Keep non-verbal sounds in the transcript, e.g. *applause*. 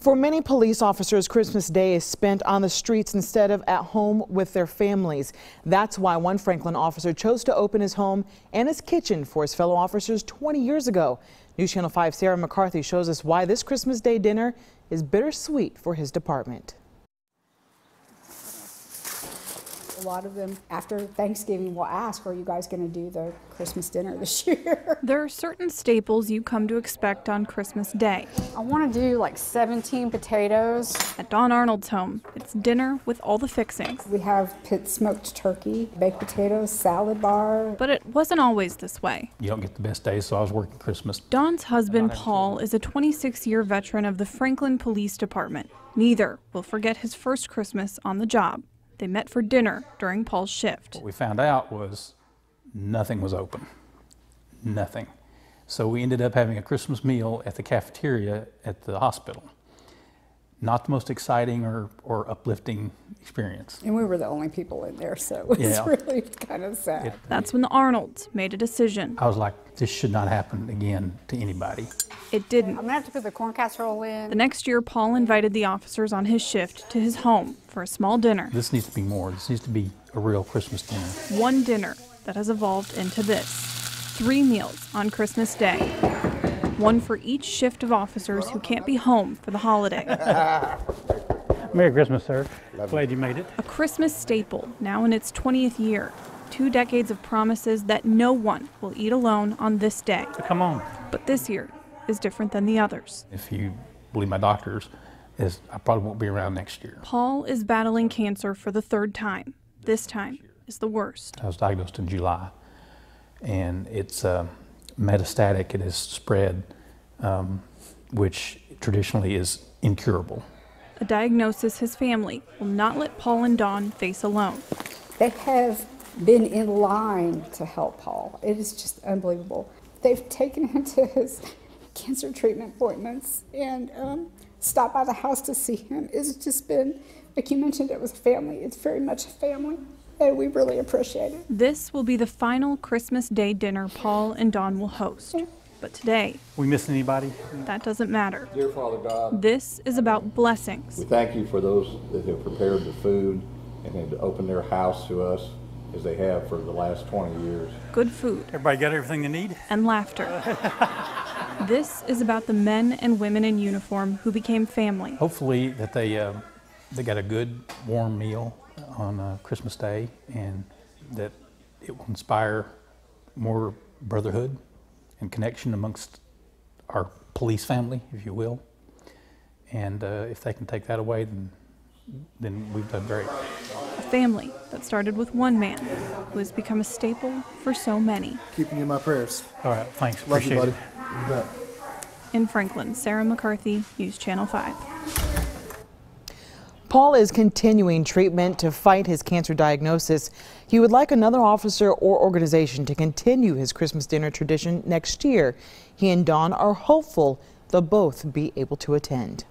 For many police officers, Christmas Day is spent on the streets instead of at home with their families. That's why one Franklin officer chose to open his home and his kitchen for his fellow officers 20 years ago. News Channel 5 Sarah McCarthy shows us why this Christmas Day dinner is bittersweet for his department. A lot of them after Thanksgiving will ask, Are you guys going to do the Christmas dinner this *laughs* year? There are certain staples you come to expect on Christmas Day. I want to do like 17 potatoes. At Dawn Arnold's home, it's dinner with all the fixings. We have pit smoked turkey, baked potatoes, salad bar. But it wasn't always this way. You don't get the best days, so I was working Christmas. Dawn's husband, Paul, is a 26 year veteran of the Franklin Police Department. Neither will forget his first Christmas on the job. They met for dinner during Paul's shift. What we found out was nothing was open. Nothing. So we ended up having a Christmas meal at the cafeteria at the hospital. Not the most exciting or, or uplifting experience. And we were the only people in there, so it was Yeah. really kind of sad. It- That's when the Arnolds made a decision. I was like, this should not happen again to anybody. It didn't. I'm going to have to put the corn casserole in. The next year, Paul invited the officers on his shift to his home for a small dinner. This needs to be more. This needs to be a real Christmas dinner. One dinner that has evolved into this three meals on Christmas Day. One for each shift of officers who can't be home for the holiday. *laughs* Merry Christmas, sir. Glad you made it. A Christmas staple now in its 20th year. Two decades of promises that no one will eat alone on this day. Come on. But this year is different than the others. If you believe my doctors, is I probably won't be around next year. Paul is battling cancer for the third time. This time is the worst. I was diagnosed in July, and it's uh, metastatic. It has spread, um, which traditionally is incurable. A diagnosis his family will not let Paul and Dawn face alone. They have been in line to help Paul. It is just unbelievable. They've taken him to his cancer treatment appointments and um, stopped by the house to see him. It's just been, like you mentioned, it was a family. It's very much a family, and we really appreciate it. This will be the final Christmas Day dinner Paul and Dawn will host. But today, We miss anybody? that doesn't matter. Dear Father God, This is about blessings. we thank you for those that have prepared the food and have opened their house to us as they have for the last 20 years. good food, Everybody got everything they need? and laughter. *laughs* this is about the men and women in uniform who became family. Hopefully that they uh, they got a good warm meal on uh, Christmas Day, and that it will inspire more brotherhood and connection amongst our police family, if you will. And uh, if they can take that away, then then we've done great. A family that started with one man who has become a staple for so many. keeping you in my prayers. All right, thanks. Love you, Appreciate buddy. it. You. In Franklin, Sarah McCarthy, News Channel 5. Paul is continuing treatment to fight his cancer diagnosis. He would like another officer or organization to continue his Christmas dinner tradition next year. He and Dawn are hopeful they'll both be able to attend.